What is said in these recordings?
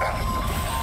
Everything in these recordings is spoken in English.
何?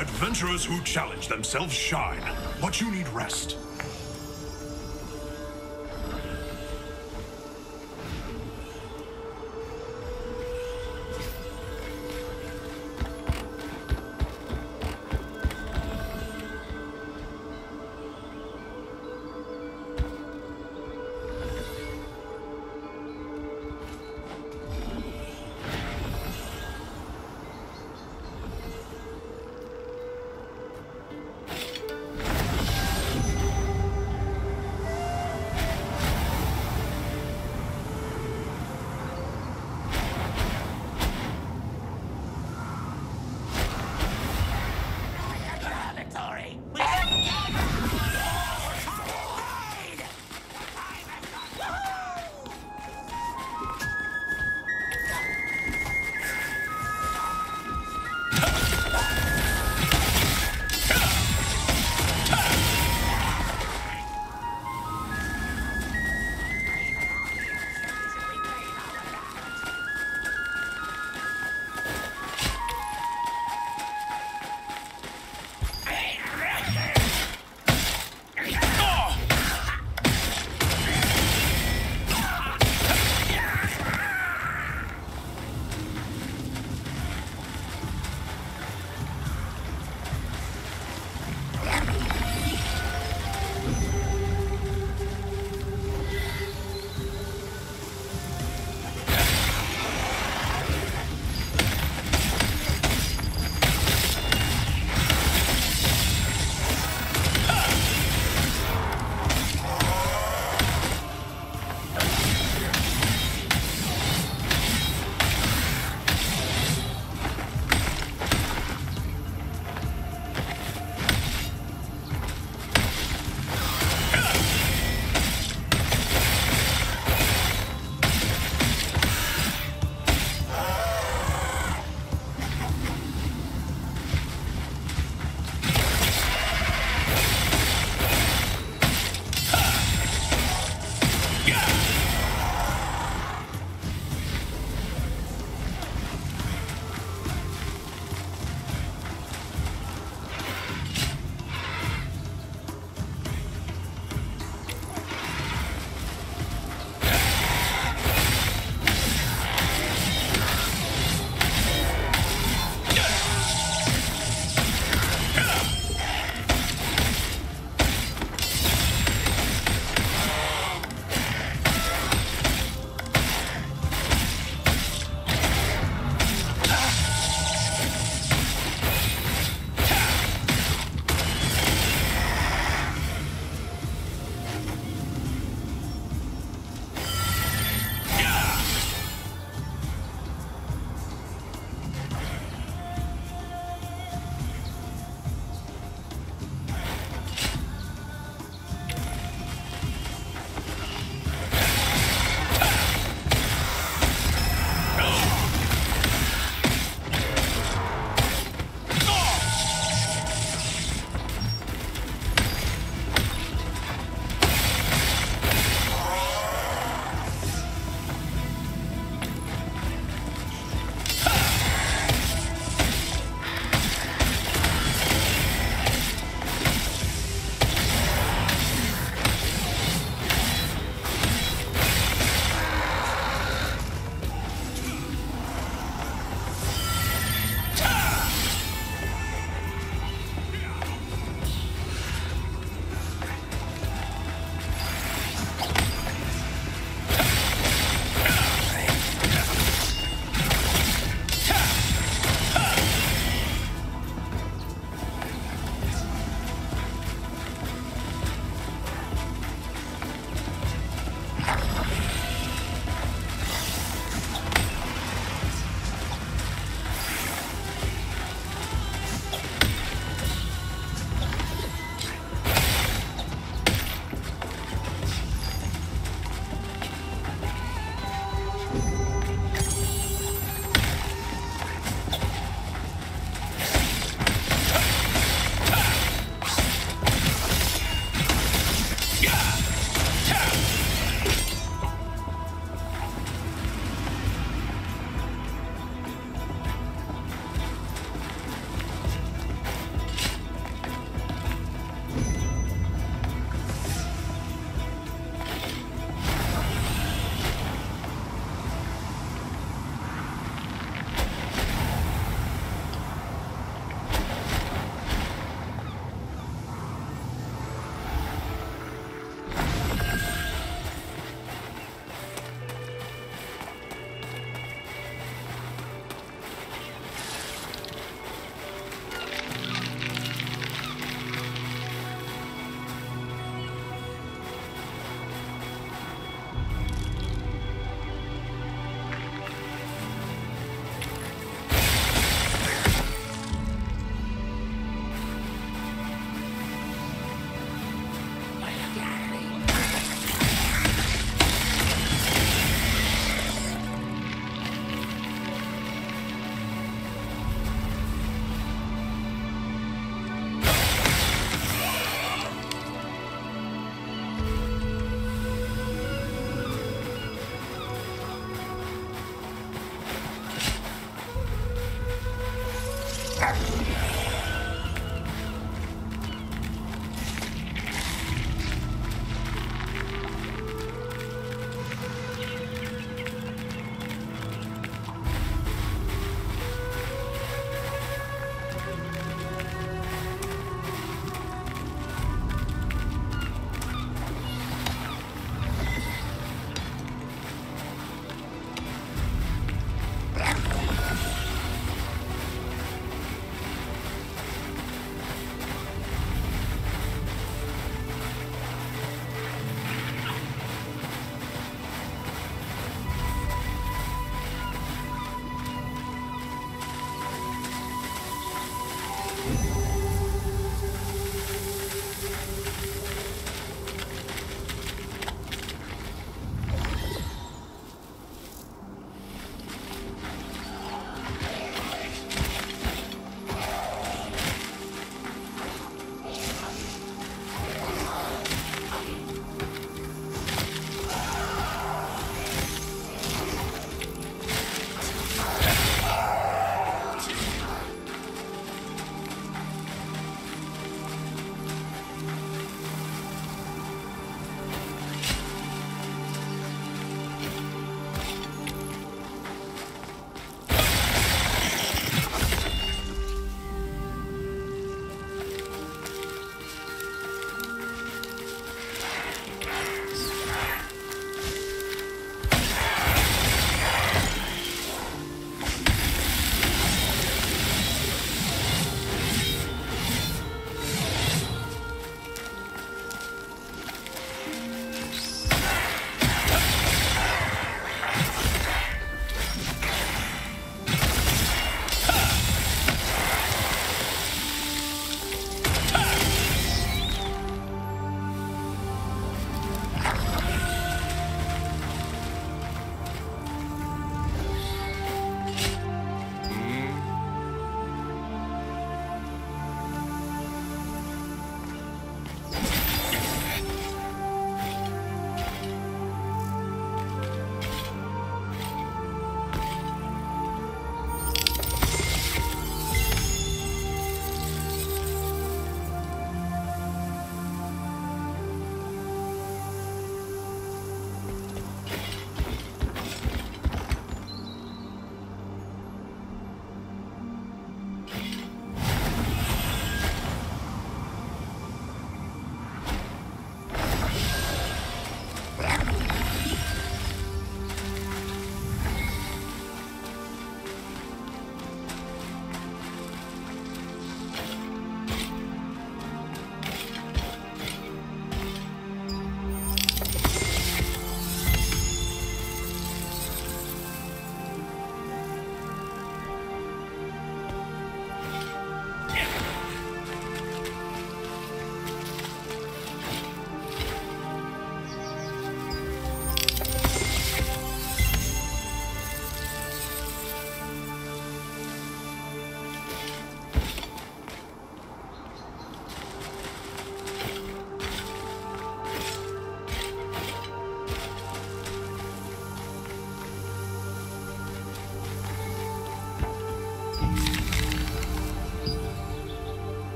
Adventurers who challenge themselves shine, but you need rest.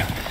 Got it.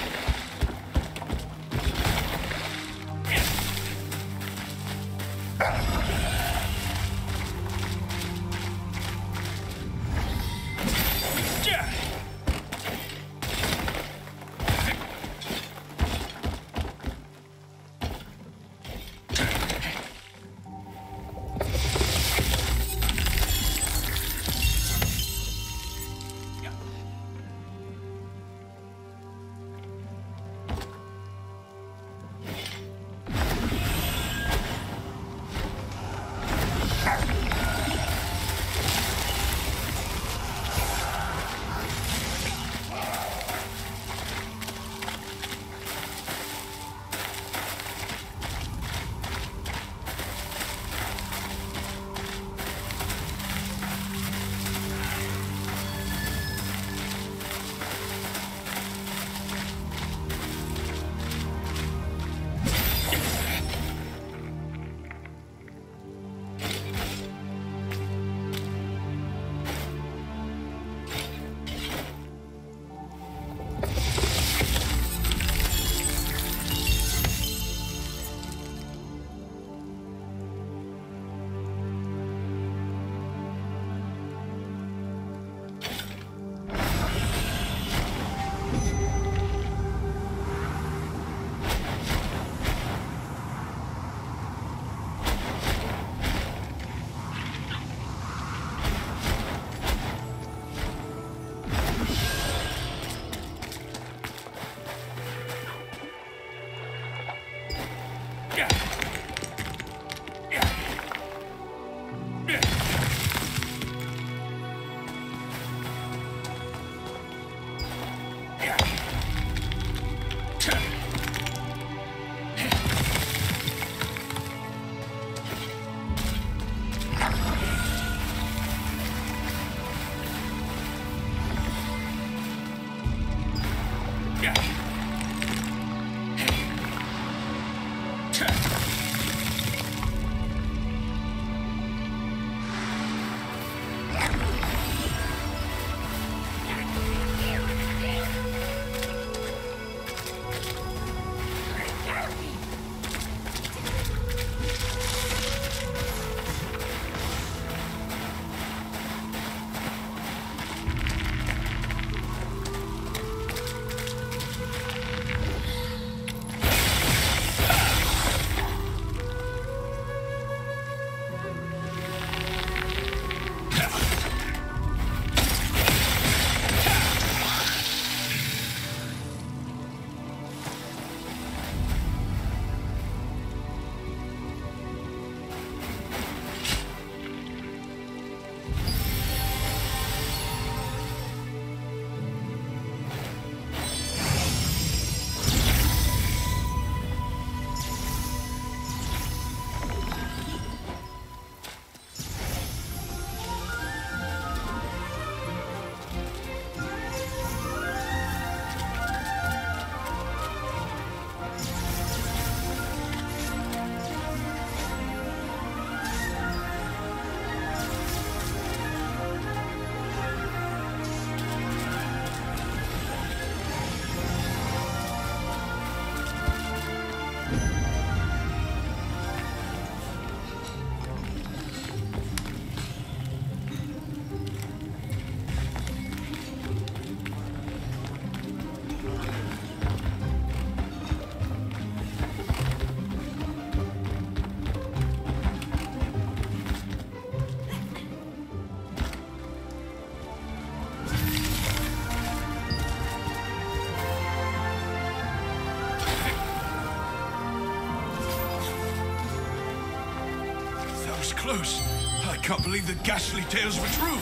Close. I can't believe the ghastly tales were true.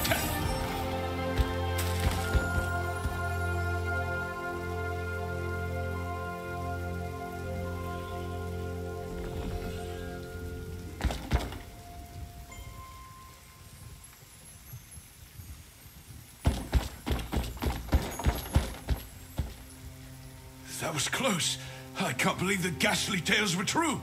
That was close. I can't believe the ghastly tales were true.